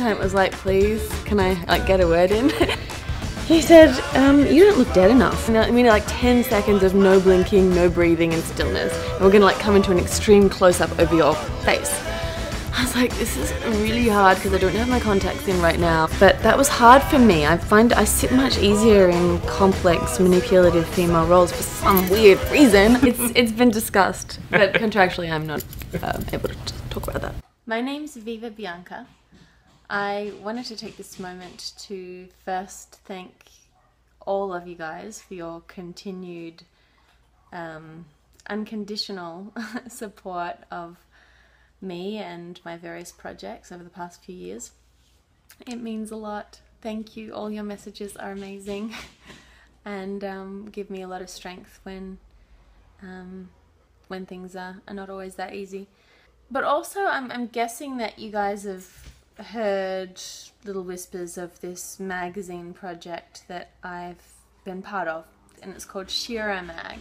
time it was like, please, can I like get a word in? he said, um, you don't look dead enough. And I mean, like 10 seconds of no blinking, no breathing and stillness. And we're gonna like come into an extreme close up of your face. I was like, this is really hard because I don't have my contacts in right now. But that was hard for me. I find I sit much easier in complex, manipulative female roles for some weird reason. It's it's been discussed, but contractually, I'm not um, able to talk about that. My name's Viva Bianca. I wanted to take this moment to first thank all of you guys for your continued um, unconditional support of me and my various projects over the past few years. It means a lot. Thank you. All your messages are amazing and um, give me a lot of strength when um, when things are, are not always that easy. But also, I'm, I'm guessing that you guys have heard little whispers of this magazine project that I've been part of, and it's called SheRa Mag.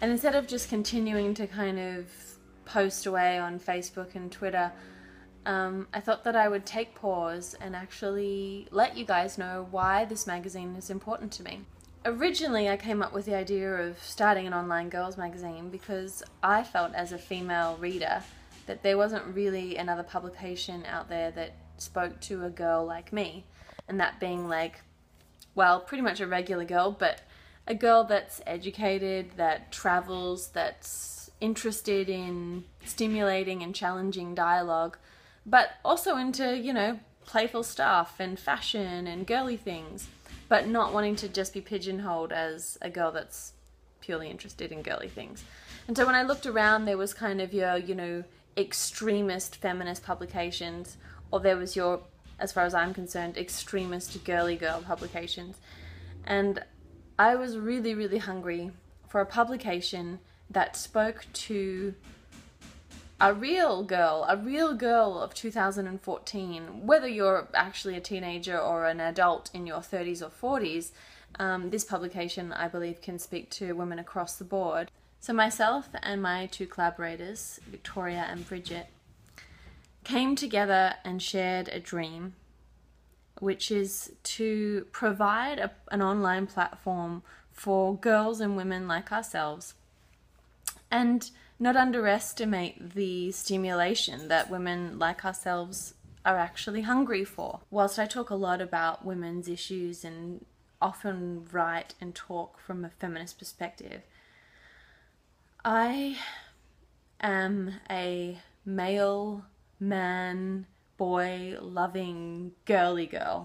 And instead of just continuing to kind of post away on Facebook and Twitter, um, I thought that I would take pause and actually let you guys know why this magazine is important to me. Originally, I came up with the idea of starting an online girls magazine because I felt as a female reader that there wasn't really another publication out there that spoke to a girl like me. And that being like, well, pretty much a regular girl, but a girl that's educated, that travels, that's interested in stimulating and challenging dialogue, but also into, you know, playful stuff and fashion and girly things, but not wanting to just be pigeonholed as a girl that's purely interested in girly things. And so when I looked around, there was kind of your, you know, extremist feminist publications, or there was your, as far as I'm concerned, extremist girly girl publications. And I was really, really hungry for a publication that spoke to a real girl, a real girl of 2014, whether you're actually a teenager or an adult in your 30s or 40s, um, this publication, I believe, can speak to women across the board. So, myself and my two collaborators, Victoria and Bridget, came together and shared a dream, which is to provide a, an online platform for girls and women like ourselves and not underestimate the stimulation that women like ourselves are actually hungry for. Whilst I talk a lot about women's issues and often write and talk from a feminist perspective, I am a male, man, boy loving girly girl.